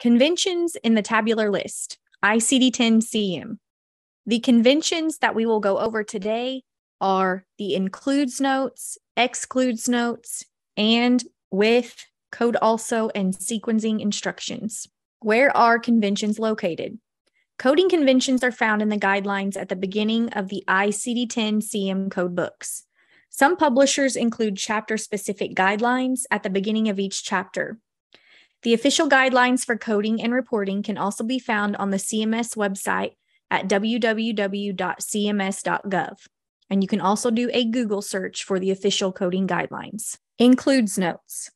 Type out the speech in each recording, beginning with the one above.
Conventions in the tabular list, ICD 10 CM. The conventions that we will go over today are the includes notes, excludes notes, and with code also and sequencing instructions. Where are conventions located? Coding conventions are found in the guidelines at the beginning of the ICD 10 CM code books. Some publishers include chapter specific guidelines at the beginning of each chapter. The official guidelines for coding and reporting can also be found on the CMS website at www.cms.gov. And you can also do a Google search for the official coding guidelines. Includes notes.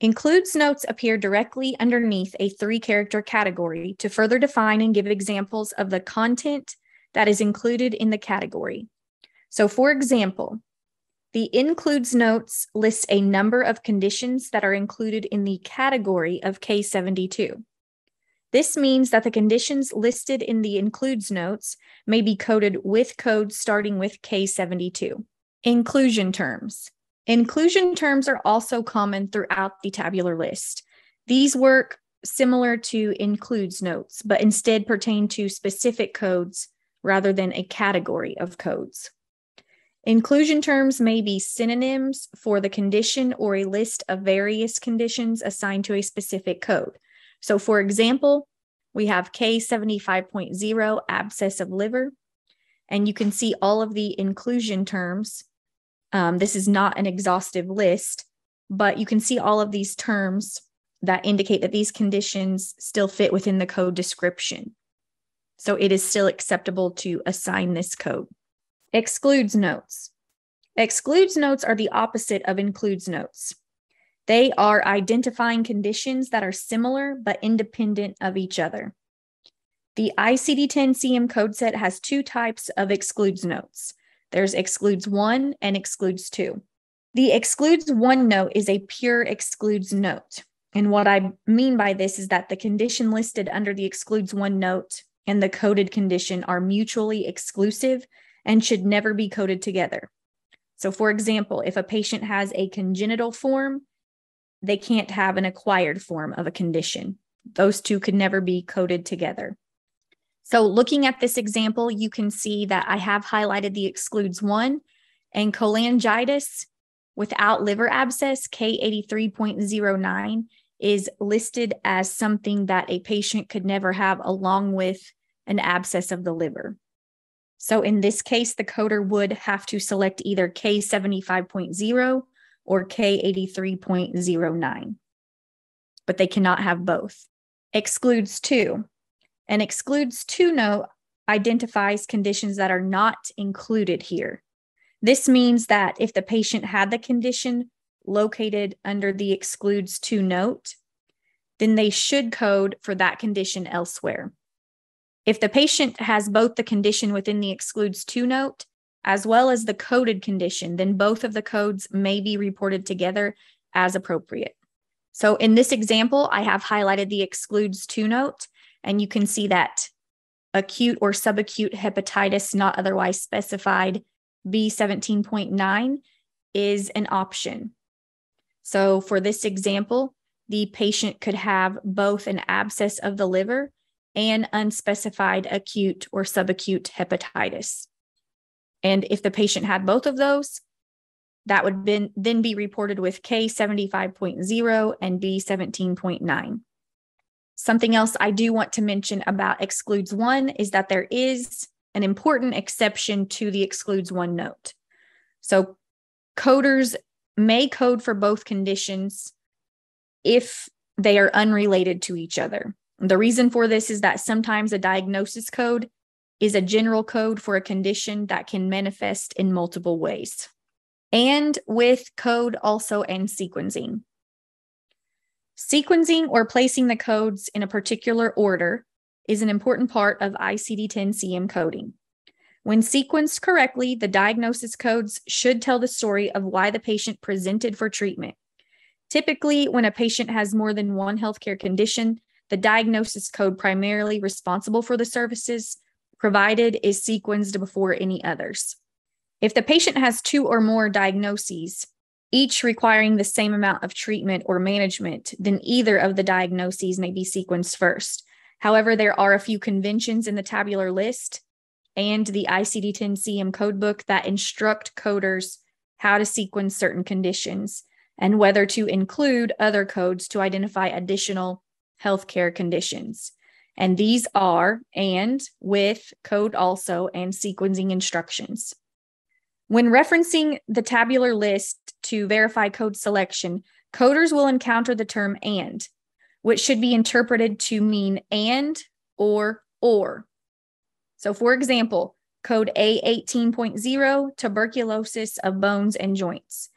Includes notes appear directly underneath a three character category to further define and give examples of the content that is included in the category. So, for example, the includes notes lists a number of conditions that are included in the category of K72. This means that the conditions listed in the includes notes may be coded with codes starting with K72. Inclusion terms. Inclusion terms are also common throughout the tabular list. These work similar to includes notes, but instead pertain to specific codes rather than a category of codes. Inclusion terms may be synonyms for the condition or a list of various conditions assigned to a specific code. So, for example, we have K75.0 abscess of liver, and you can see all of the inclusion terms. Um, this is not an exhaustive list, but you can see all of these terms that indicate that these conditions still fit within the code description. So it is still acceptable to assign this code. Excludes notes. Excludes notes are the opposite of includes notes. They are identifying conditions that are similar but independent of each other. The ICD 10 CM code set has two types of excludes notes there's excludes one and excludes two. The excludes one note is a pure excludes note. And what I mean by this is that the condition listed under the excludes one note and the coded condition are mutually exclusive and should never be coded together. So, for example, if a patient has a congenital form, they can't have an acquired form of a condition. Those two could never be coded together. So, looking at this example, you can see that I have highlighted the excludes one and cholangitis without liver abscess, K83.09, is listed as something that a patient could never have along with an abscess of the liver. So in this case, the coder would have to select either K75.0 or K83.09, but they cannot have both. Excludes two. An excludes two note identifies conditions that are not included here. This means that if the patient had the condition located under the excludes two note, then they should code for that condition elsewhere. If the patient has both the condition within the excludes two note as well as the coded condition, then both of the codes may be reported together as appropriate. So in this example, I have highlighted the excludes two note, and you can see that acute or subacute hepatitis not otherwise specified B17.9 is an option. So for this example, the patient could have both an abscess of the liver and unspecified acute or subacute hepatitis. And if the patient had both of those, that would been, then be reported with K75.0 and B17.9. Something else I do want to mention about excludes one is that there is an important exception to the excludes one note. So coders may code for both conditions if they are unrelated to each other. The reason for this is that sometimes a diagnosis code is a general code for a condition that can manifest in multiple ways. And with code also and sequencing. Sequencing or placing the codes in a particular order is an important part of ICD 10 CM coding. When sequenced correctly, the diagnosis codes should tell the story of why the patient presented for treatment. Typically, when a patient has more than one healthcare condition, the diagnosis code primarily responsible for the services provided is sequenced before any others. If the patient has two or more diagnoses, each requiring the same amount of treatment or management, then either of the diagnoses may be sequenced first. However, there are a few conventions in the tabular list and the ICD 10 CM codebook that instruct coders how to sequence certain conditions and whether to include other codes to identify additional healthcare conditions. And these are and with code also and sequencing instructions. When referencing the tabular list to verify code selection, coders will encounter the term and, which should be interpreted to mean and or or. So, for example, code A18.0, tuberculosis of bones and joints.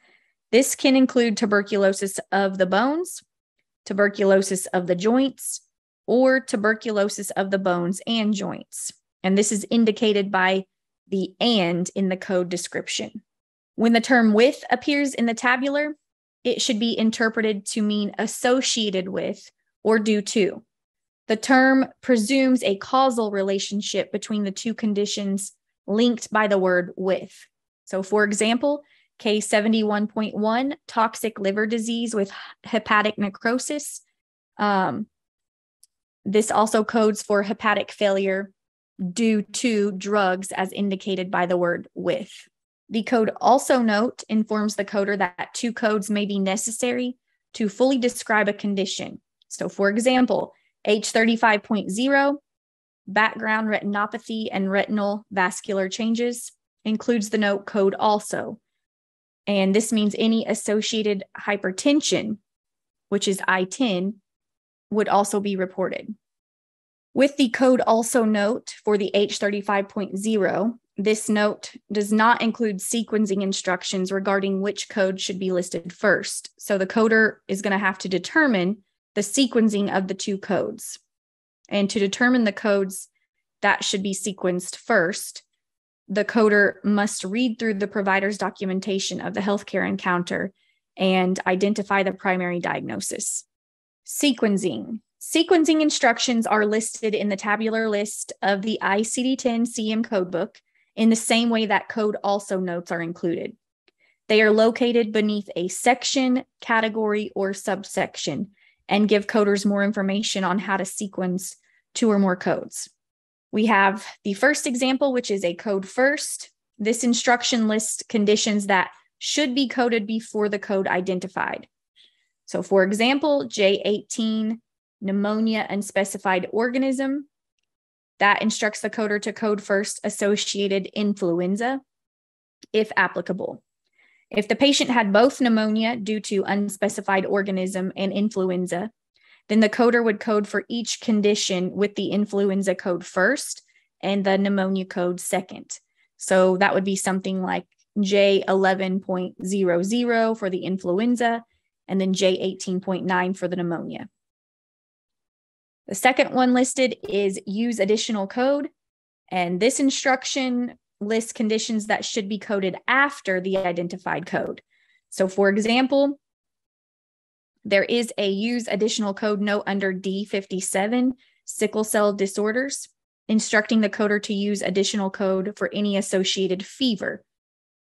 This can include tuberculosis of the bones, tuberculosis of the joints, or tuberculosis of the bones and joints. And this is indicated by the and in the code description. When the term with appears in the tabular, it should be interpreted to mean associated with or due to. The term presumes a causal relationship between the two conditions linked by the word with. So, for example, K71.1, toxic liver disease with hepatic necrosis. Um, this also codes for hepatic failure due to drugs as indicated by the word with. The code also note informs the coder that two codes may be necessary to fully describe a condition. So, for example, H35.0, background retinopathy and retinal vascular changes, includes the note code also. And this means any associated hypertension, which is I 10, would also be reported. With the code also note for the H35.0, this note does not include sequencing instructions regarding which code should be listed first. So the coder is going to have to determine the sequencing of the two codes. And to determine the codes that should be sequenced first, the coder must read through the provider's documentation of the healthcare encounter and identify the primary diagnosis. Sequencing. Sequencing instructions are listed in the tabular list of the ICD 10 CM codebook in the same way that code also notes are included. They are located beneath a section, category, or subsection and give coders more information on how to sequence two or more codes. We have the first example, which is a code first. This instruction lists conditions that should be coded before the code identified. So, for example, J18 pneumonia unspecified organism. That instructs the coder to code first associated influenza, if applicable. If the patient had both pneumonia due to unspecified organism and influenza, then the coder would code for each condition with the influenza code first and the pneumonia code second. So that would be something like J11.00 for the influenza and then J18.9 for the pneumonia. The second one listed is use additional code. And this instruction lists conditions that should be coded after the identified code. So, for example, there is a use additional code note under D57, sickle cell disorders, instructing the coder to use additional code for any associated fever.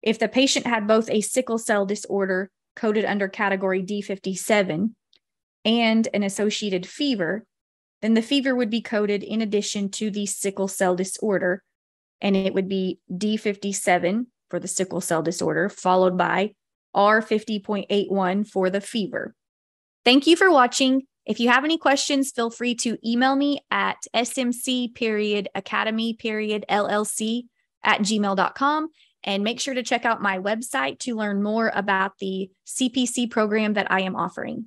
If the patient had both a sickle cell disorder coded under category D57 and an associated fever, then the fever would be coded in addition to the sickle cell disorder, and it would be D57 for the sickle cell disorder, followed by R50.81 for the fever. Thank you for watching. If you have any questions, feel free to email me at smc period academy period llc at gmail.com and make sure to check out my website to learn more about the CPC program that I am offering.